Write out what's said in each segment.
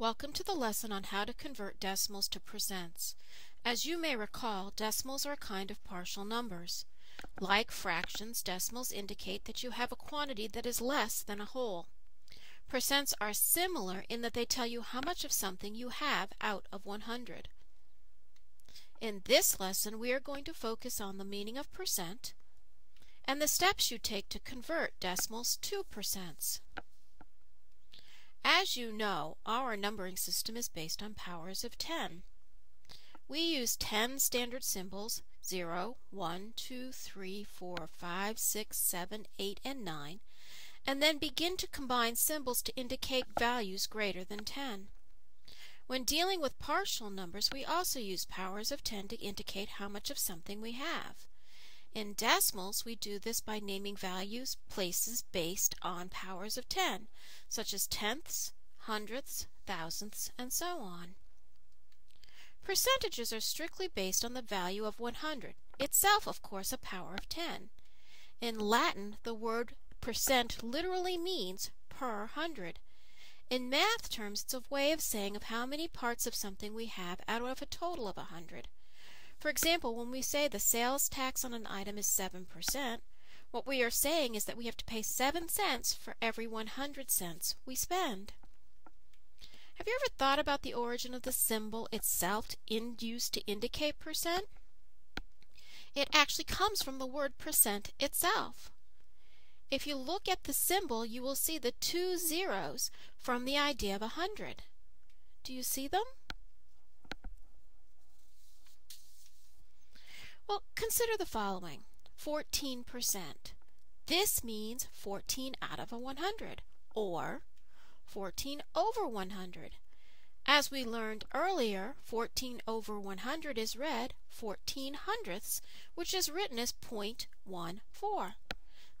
Welcome to the lesson on how to convert decimals to percents. As you may recall, decimals are a kind of partial numbers. Like fractions, decimals indicate that you have a quantity that is less than a whole. Percents are similar in that they tell you how much of something you have out of 100. In this lesson, we are going to focus on the meaning of percent and the steps you take to convert decimals to percents. As you know, our numbering system is based on powers of 10. We use 10 standard symbols 0, 1, 2, 3, 4, 5, 6, 7, 8, and 9, and then begin to combine symbols to indicate values greater than 10. When dealing with partial numbers, we also use powers of 10 to indicate how much of something we have. In decimals, we do this by naming values, places based on powers of 10, such as tenths, hundredths, thousandths, and so on. Percentages are strictly based on the value of 100, itself, of course, a power of 10. In Latin, the word percent literally means per hundred. In math terms, it's a way of saying of how many parts of something we have out of a total of a hundred. For example, when we say the sales tax on an item is 7%, what we are saying is that we have to pay 7 cents for every 100 cents we spend. Have you ever thought about the origin of the symbol itself in used to indicate percent? It actually comes from the word percent itself. If you look at the symbol, you will see the two zeros from the idea of a hundred. Do you see them? Well, consider the following 14%. This means 14 out of a 100, or 14 over 100. As we learned earlier, 14 over 100 is read 14 hundredths, which is written as 0.14.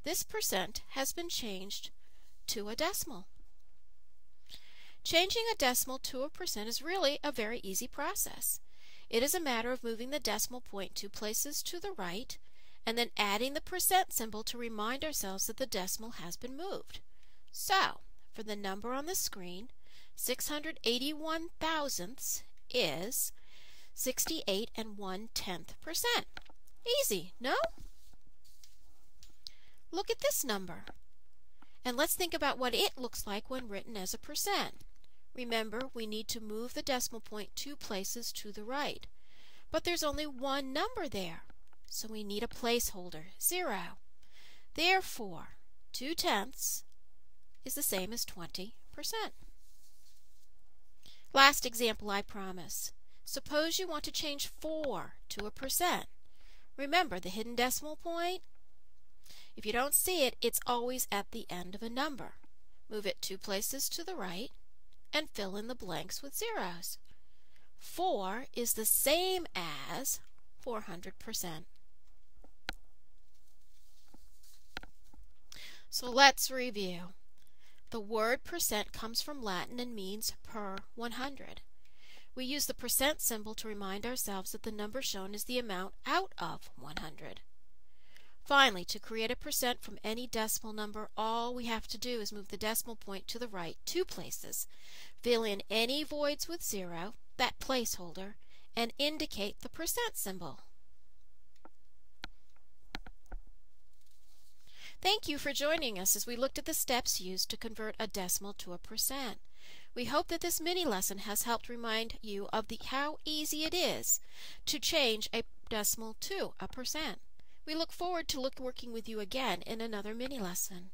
This percent has been changed to a decimal. Changing a decimal to a percent is really a very easy process. It is a matter of moving the decimal point two places to the right and then adding the percent symbol to remind ourselves that the decimal has been moved. So, for the number on the screen, 681 thousandths is 68 and 1 tenth percent. Easy, no? Look at this number. And let's think about what it looks like when written as a percent. Remember, we need to move the decimal point two places to the right. But there's only one number there, so we need a placeholder, 0. Therefore, 2 tenths is the same as 20%. Last example, I promise. Suppose you want to change 4 to a percent. Remember the hidden decimal point? If you don't see it, it's always at the end of a number. Move it two places to the right and fill in the blanks with zeros. 4 is the same as 400%. So let's review. The word percent comes from Latin and means per 100. We use the percent symbol to remind ourselves that the number shown is the amount out of 100. Finally, to create a percent from any decimal number, all we have to do is move the decimal point to the right two places, fill in any voids with zero, that placeholder, and indicate the percent symbol. Thank you for joining us as we looked at the steps used to convert a decimal to a percent. We hope that this mini lesson has helped remind you of the how easy it is to change a decimal to a percent. We look forward to look working with you again in another mini lesson.